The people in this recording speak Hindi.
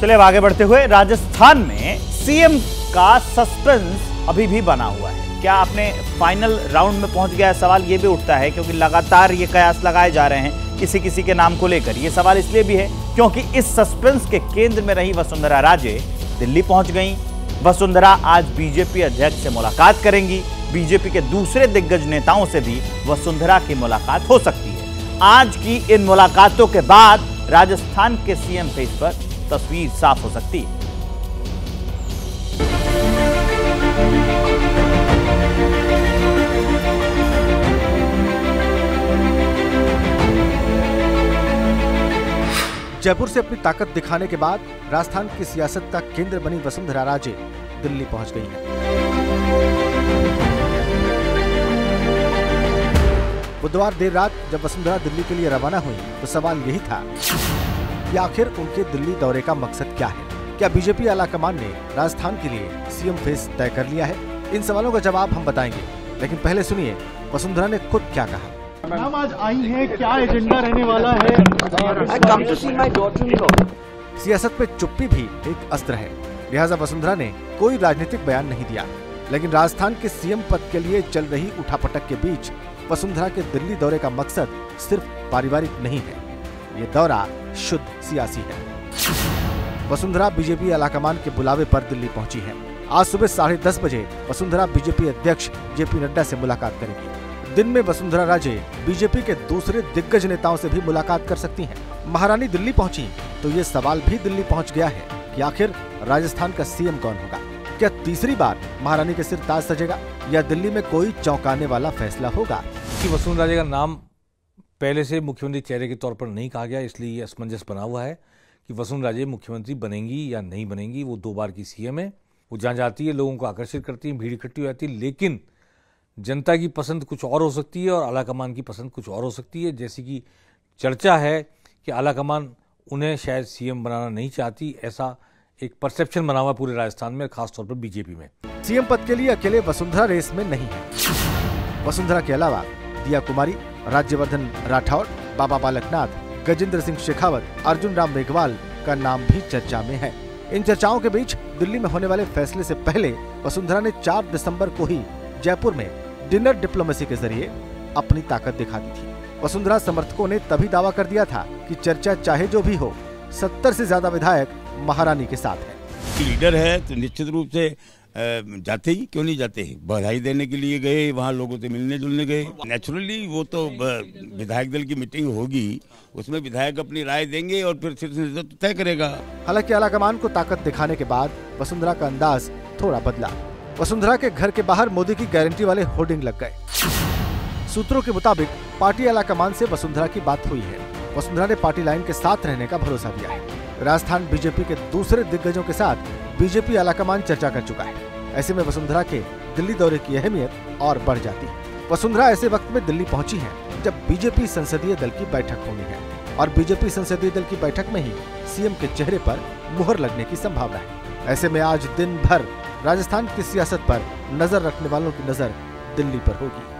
चलिए अब आगे बढ़ते हुए राजस्थान में सीएम का सस्पेंस अभी भी बना हुआ है। क्या आपने फाइनल राउंड में पहुँच गया? सवाल ये भी उठता है क्योंकि लगातार ये कयास लगाए जा रहे हैं किसी किसी के नाम को लेकर। ये सवाल इसलिए भी है क्योंकि इस सस्पेंस के केंद्र में रही वसुंधरा राजे दिल्ली पहुँच गई। वसुंधरा आज बीजेपी अध्यक्ष से मुलाकात करेंगी। बीजेपी के दूसरे दिग्गज नेताओं से भी वसुंधरा की मुलाकात हो सकती है। आज की इन मुलाकातों के बाद राजस्थान के सीएम फेस पर तस्वीर साफ़ हो सकती है जयपुर से अपनी ताकत दिखाने के बाद राजस्थान की सियासत का केंद्र बनी वसुंधरा राजे दिल्ली पहुँच गई हैं। बुधवार देर रात जब वसुंधरा दिल्ली के लिए रवाना हुई तो सवाल यही था कि आखिर उनके दिल्ली दौरे का मकसद क्या है? क्या बीजेपी आलाकमान ने राजस्थान के लिए सीएम फेस तय कर लिया है? इन सवालों का जवाब हम बताएँगे। लेकिन पहले सुनिए वसुंधरा ने खुद क्या कहा। मैम आज आई हैं क्या एजेंडा रहने वाला है? सियासत में चुप्पी भी एक अस्त्र है। लिहाजा वसुंधरा ने कोई राजनीतिक बयान नहीं दिया। लेकिन राजस्थान के सीएम पद के लिए चल रही उठापटक के बीच वसुंधरा के दिल्ली दौरे का मकसद सिर्फ़ पारिवारिक नहीं है। ये दौरा शुद्ध सियासी है। वसुंधरा बीजेपी आलाकमान के बुलावे पर दिल्ली पहुँची है। आज सुबह साढ़े दस बजे वसुंधरा बीजेपी अध्यक्ष जेपी नड्डा से मुलाकात करेंगी। दिन में वसुंधरा राजे बीजेपी के दूसरे दिग्गज नेताओं से भी मुलाकात कर सकती हैं। महारानी दिल्ली पहुँची तो ये सवाल भी दिल्ली पहुँच गया है कि आखिर राजस्थान का सीएम कौन होगा? क्या तीसरी बार महारानी के सिर ताज सजेगा? या दिल्ली में कोई चौंकाने वाला फैसला होगा कि वसुंधरा राजे का नाम पहले से मुख्यमंत्री चेहरे के तौर पर नहीं कहा गया, इसलिए ये असमंजस बना हुआ है कि वसुंधरा राजे मुख्यमंत्री बनेंगी या नहीं बनेंगी, वो दो बार की सीएम है। वो जहाँ जाती है, लोगों को आकर्षित करती है, भीड़ इकट्ठी हो जाती है, लेकिन जनता की पसंद कुछ और हो सकती है और आला कमान की पसंद कुछ और हो सकती है। जैसी कि चर्चा है कि आला कमान उन्हें शायद सीएम बनाना नहीं चाहती, ऐसा एक परसेप्शन बना हुआ पूरे राजस्थान में, खासतौर पर बीजेपी में। सीएम पद के लिए अकेले वसुंधरा रेस में नहीं है। वसुंधरा के अलावा दिया कुमारी राज्यवर्धन राठौर, बाबा बालकनाथ, गजेंद्र सिंह शेखावत, अर्जुन राम मेघवाल का नाम भी चर्चा में है। इन चर्चाओं के बीच दिल्ली में होने वाले फैसले से पहले वसुंधरा ने 4 दिसंबर को ही जयपुर में डिनर डिप्लोमेसी के ज़रिए अपनी ताकत दिखा दी थी। वसुंधरा समर्थकों ने तभी दावा कर दिया था कि चर्चा चाहे जो भी हो, सत्तर से ज़्यादा विधायक महारानी के साथ है। लीडर है तो निश्चित रूप से जाते ही क्यों नहीं जाते बधाई देने के लिए गए, वहाँ लोगों से मिलने जुलने गए। नेचुरली वो तो विधायक दल की मीटिंग होगी, उसमें विधायक अपनी राय देंगे और फिर नेतृत्व तय करेगा। हालाँकि आलाकमान को ताकत दिखाने के बाद वसुंधरा का अंदाज थोड़ा बदला। वसुंधरा के घर के बाहर मोदी की गारंटी वाले होर्डिंग लग गए। सूत्रों के मुताबिक, पार्टी आलाकमान से वसुंधरा की बात हुई है। वसुंधरा ने पार्टी लाइन के साथ रहने का भरोसा दिया है। राजस्थान बीजेपी के दूसरे दिग्गजों के साथ बीजेपी आलाकमान चर्चा कर चुका है। ऐसे में वसुंधरा के दिल्ली दौरे की अहमियत और बढ़ जाती। है वसुंधरा ऐसे वक्त में दिल्ली पहुँची है, जब बीजेपी संसदीय दल की बैठक होनी है और बीजेपी संसदीय दल की बैठक में ही सीएम के चेहरे पर मुहर लगने की संभावना है। ऐसे में आज दिन भर राजस्थान की सियासत पर नज़र रखने वालों की नज़र दिल्ली पर होगी।